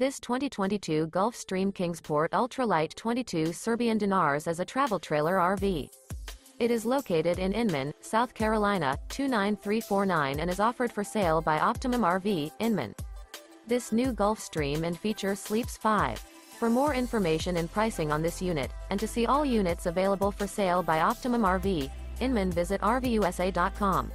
This 2022 Gulf Stream Kingsport Ultra Lite 22 Serbian dinars is a travel trailer RV. It is located in Inman, South Carolina, 29349 and is offered for sale by Optimum RV, Inman. This new Gulf Stream and feature sleeps 5. For more information and pricing on this unit, and to see all units available for sale by Optimum RV, Inman visit RVUSA.com.